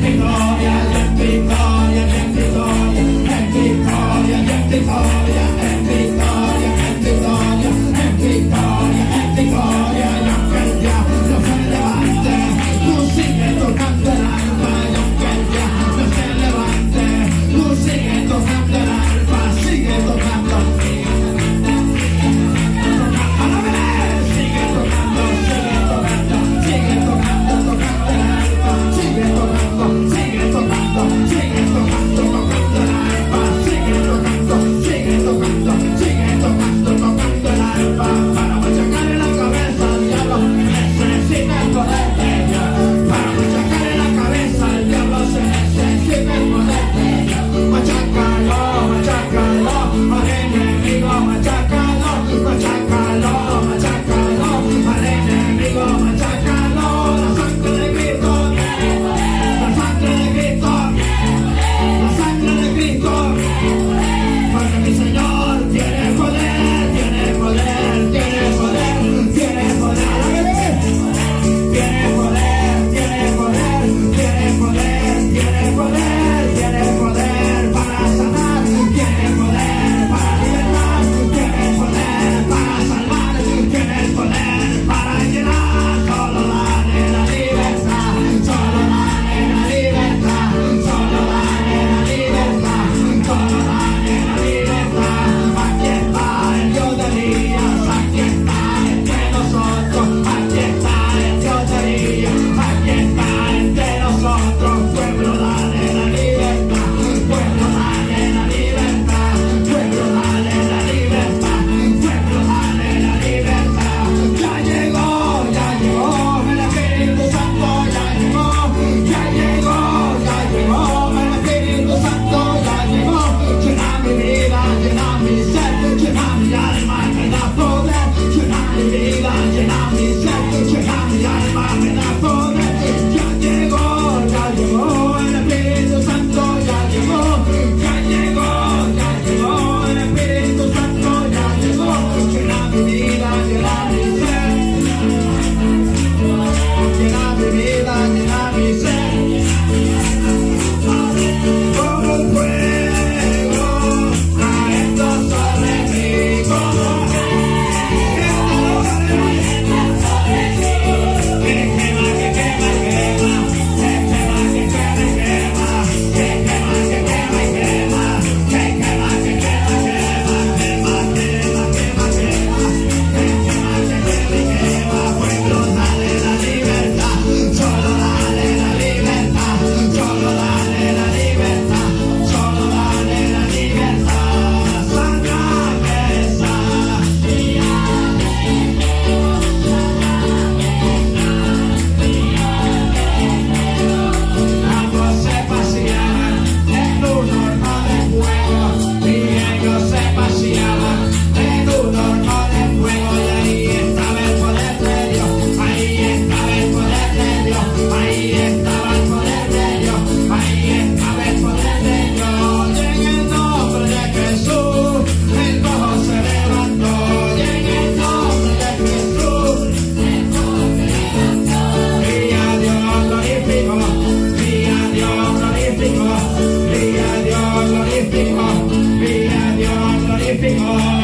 letting go. everything.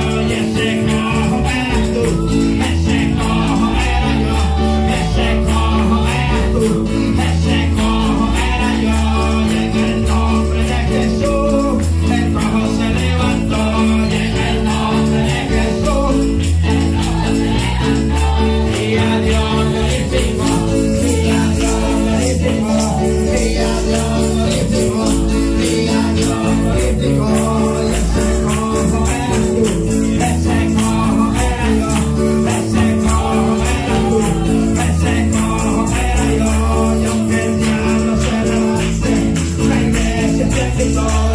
all